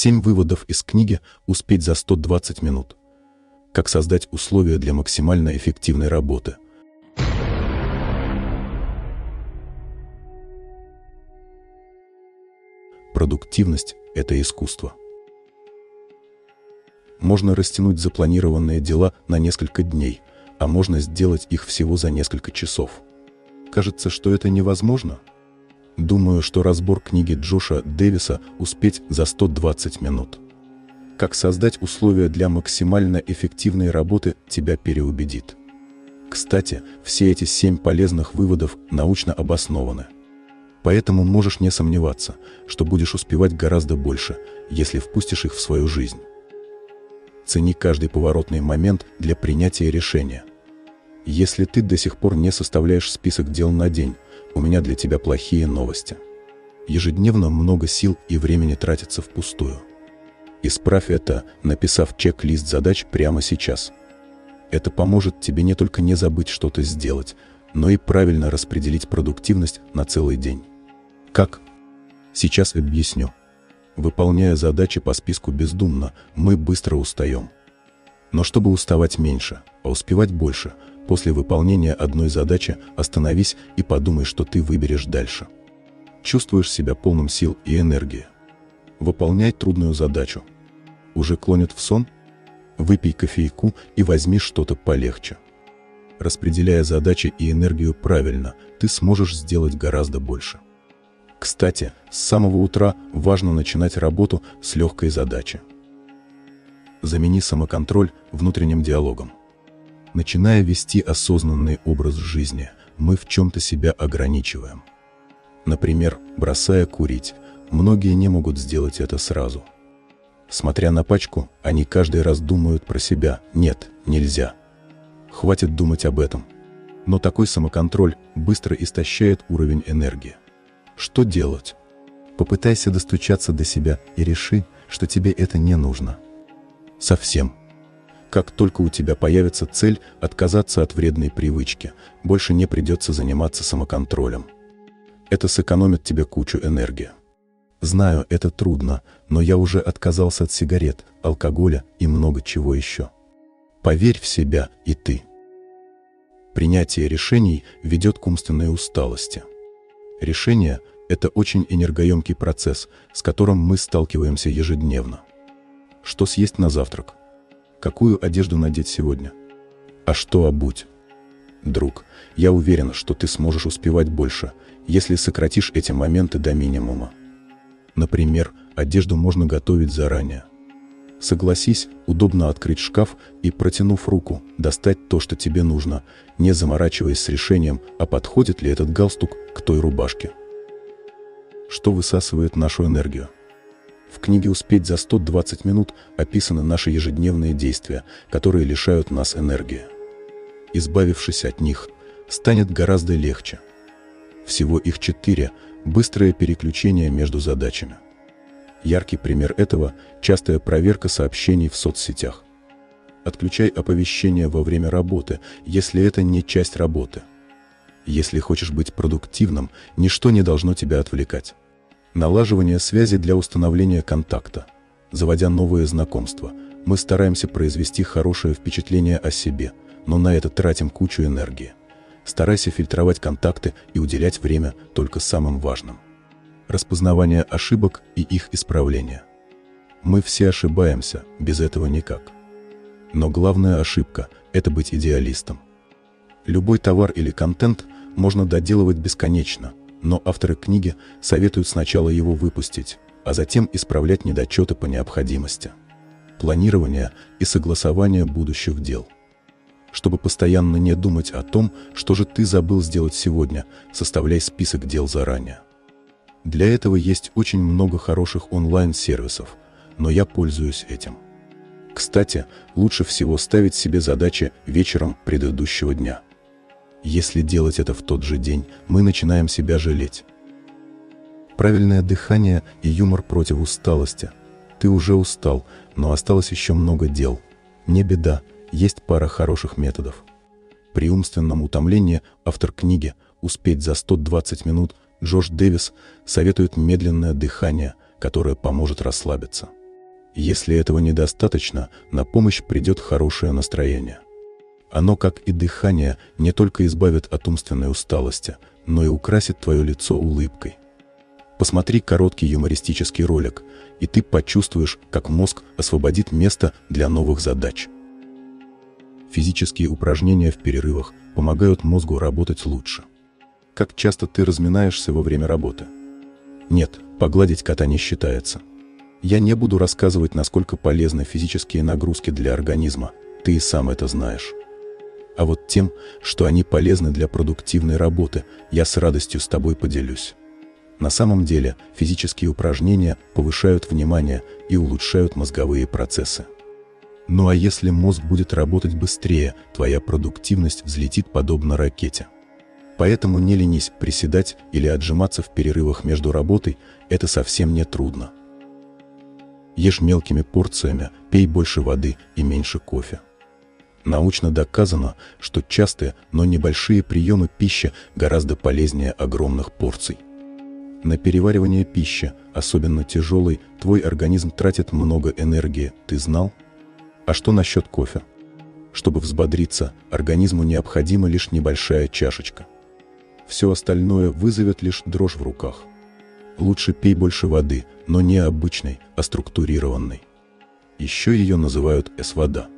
Семь выводов из книги «Успеть за 120 минут». Как создать условия для максимально эффективной работы. Продуктивность – это искусство. Можно растянуть запланированные дела на несколько дней, а можно сделать их всего за несколько часов. Кажется, что это невозможно? Думаю, что разбор книги Джоша Дэвиса успеть за 120 минут. Как создать условия для максимально эффективной работы тебя переубедит. Кстати, все эти семь полезных выводов научно обоснованы. Поэтому можешь не сомневаться, что будешь успевать гораздо больше, если впустишь их в свою жизнь. Цени каждый поворотный момент для принятия решения. Если ты до сих пор не составляешь список дел на день, у меня для тебя плохие новости. Ежедневно много сил и времени тратится впустую. Исправь это, написав чек-лист задач прямо сейчас. Это поможет тебе не только не забыть что-то сделать, но и правильно распределить продуктивность на целый день. Как? Сейчас объясню. Выполняя задачи по списку бездумно, мы быстро устаем. Но чтобы уставать меньше, а успевать больше, после выполнения одной задачи остановись и подумай, что ты выберешь дальше. Чувствуешь себя полным сил и энергии. Выполняй трудную задачу. Уже клонит в сон? Выпей кофейку и возьми что-то полегче. Распределяя задачи и энергию правильно, ты сможешь сделать гораздо больше. Кстати, с самого утра важно начинать работу с легкой задачи. Замени самоконтроль внутренним диалогом. Начиная вести осознанный образ жизни, мы в чем-то себя ограничиваем. Например, бросая курить, многие не могут сделать это сразу. Смотря на пачку, они каждый раз думают про себя «нет, нельзя». Хватит думать об этом. Но такой самоконтроль быстро истощает уровень энергии. Что делать? Попытайся достучаться до себя и реши, что тебе это не нужно. Совсем. Как только у тебя появится цель отказаться от вредной привычки, больше не придется заниматься самоконтролем. Это сэкономит тебе кучу энергии. Знаю, это трудно, но я уже отказался от сигарет, алкоголя и много чего еще. Поверь в себя и ты. Принятие решений ведет к умственной усталости. Решение – это очень энергоемкий процесс, с которым мы сталкиваемся ежедневно. Что съесть на завтрак? Какую одежду надеть сегодня? А что обуть? Друг, я уверен, что ты сможешь успевать больше, если сократишь эти моменты до минимума. Например, одежду можно готовить заранее. Согласись, удобно открыть шкаф и, протянув руку, достать то, что тебе нужно, не заморачиваясь с решением, а подходит ли этот галстук к той рубашке. Что высасывает нашу энергию? Книге «Успеть за 120 минут» описаны наши ежедневные действия, которые лишают нас энергии. Избавившись от них, станет гораздо легче. Всего их четыре – быстрое переключение между задачами – Яркий пример этого – частая проверка сообщений в соцсетях. Отключай оповещения во время работы, если это не часть работы. Если хочешь быть продуктивным, ничто не должно тебя отвлекать. Налаживание связи для установления контакта. Заводя новые знакомства, мы стараемся произвести хорошее впечатление о себе, но на это тратим кучу энергии. Старайся фильтровать контакты и уделять время только самым важным распознавание ошибок и их исправления. Мы все ошибаемся, без этого никак. Но главная ошибка – это быть идеалистом. Любой товар или контент можно доделывать бесконечно, но авторы книги советуют сначала его выпустить, а затем исправлять недочеты по необходимости. Планирование и согласование будущих дел. Чтобы постоянно не думать о том, что же ты забыл сделать сегодня, составляй список дел заранее. Для этого есть очень много хороших онлайн-сервисов, но я пользуюсь этим. Кстати, лучше всего ставить себе задачи вечером предыдущего дня. Если делать это в тот же день, мы начинаем себя жалеть. Правильное дыхание и юмор против усталости. Ты уже устал, но осталось еще много дел. Не беда, есть пара хороших методов. При умственном утомлении автор книги «Успеть за 120 минут» Джош Дэвис советует медленное дыхание, которое поможет расслабиться. Если этого недостаточно, на помощь придет хорошее настроение. Оно, как и дыхание, не только избавит от умственной усталости, но и украсит твое лицо улыбкой. Посмотри короткий юмористический ролик, и ты почувствуешь, как мозг освободит место для новых задач. Физические упражнения в перерывах помогают мозгу работать лучше. Как часто ты разминаешься во время работы? Нет, погладить кота не считается. Я не буду рассказывать, насколько полезны физические нагрузки для организма, ты и сам это знаешь. А вот тем, что они полезны для продуктивной работы, я с радостью с тобой поделюсь. На самом деле физические упражнения повышают внимание и улучшают мозговые процессы. Ну а если мозг будет работать быстрее, твоя продуктивность взлетит подобно ракете. Поэтому не ленись приседать или отжиматься в перерывах между работой, это совсем не трудно. Ешь мелкими порциями, пей больше воды и меньше кофе. Научно доказано, что частые, но небольшие приемы пищи гораздо полезнее огромных порций. На переваривание пищи, особенно тяжелой, твой организм тратит много энергии, ты знал? А что насчет кофе? Чтобы взбодриться, организму необходима лишь небольшая чашечка. Все остальное вызовет лишь дрожь в руках. Лучше пей больше воды, но не обычной, а структурированной. Еще ее называют эс-вода.